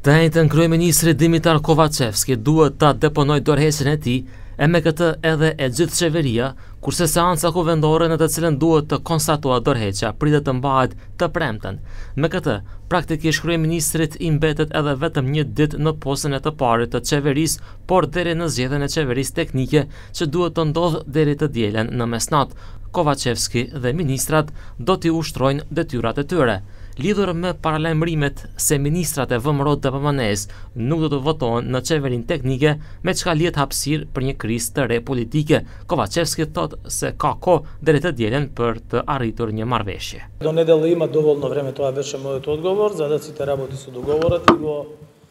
Të enjten kryeministri Dimitar Kovaçevski duhet ta deponojë dorëheqjen e tij e me këtë edhe e gjithë qeveria, kurse seanca kuvendore në të cilën duhet të konstatohet dorëheqja pritet të mbahet të premten. Me këtë, praktikisht kryeministrit i mbetet edhe vetëm një ditë në postin e të parit të qeverisë, por deri në zgjedhjen e qeverisë teknike që duhet të ndodhë deri të dielën në mesnatë, Kovaçevski dhe ministrat do t'i ushtrojnë detyrat e tyre. Lidhur me paralajmërimet se ministrat e VMRO-DPMNE-së nuk do të votohen në Qeverinë teknike, me çka lihet hapësirë për një krizë të re politike, Kovaçevski thotë se ka kohë deri të dielën për të arritur një marrëveshje.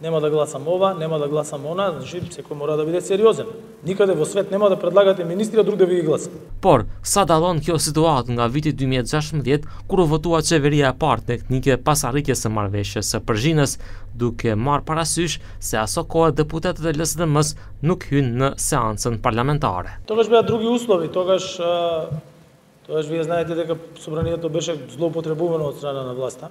Nema da glasam ova, nema da glasam ona, znaçi sekoj mora da bide seriozen. Nikade vo svet nema da predlagate ministri a drug da vi gi glasa. Por, sa dallon kjo situatë nga viti dy mijë e gjashtëmbëdhjetë, kur u votua qeveria e parë teknike pas arritjes së marrëveshjes së Përzhinës, duke marrë parasysh se aso kohë deputetët e LSDM-së nuk hynë në seancën parlamentare. Togash bea drugi uslovi, togash, togash vie znaete deka sobranieto beshe zlloupotrebuvano od strana na vlasta.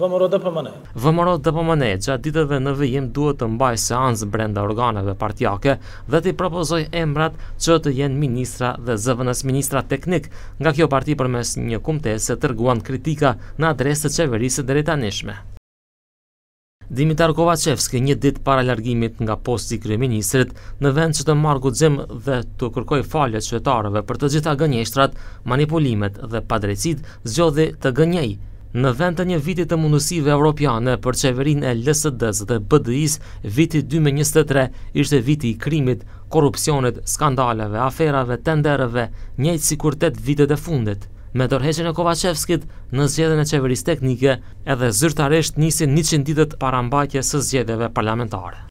Vëmëro DPMN. Vëmëro DPMN gjatë ditëve në vijim duhet të mbajë seancë brenda organeve partiake dhe t'i propozojë emrat që të jenë ministra dhe zëvendësministra teknikë nga kjo parti përmes një kumtese dërguan kritika në adresë të qeverisë së deritanishme. Dimitar Kovaçevski një ditë para largimit nga posti i kryeministrit, në vend që të marrë guxim dhe t'u kërkojë falje qytetarëve për të gjitha gënjeshtrat, manipulimet dhe padrejtësitë, zgjodhi të gënjejë. Në vend të një viti të mundësive evropiane për qeverinë e LSD-së dhe BDI-së, viti dy mijë e njëzet e tre ishte viti i krimit, korrupsionit, skandaleve, aferave, tenderëve, njëjtë sikur tetë vitet e fundit. Me dorëheqjen e Kovaçevskit dhe zgjedhjen e Qeverisë Teknike, edhe zyrtarisht nisin njëqind ditët para mbajtjes së zgjedhjeve parlamentare.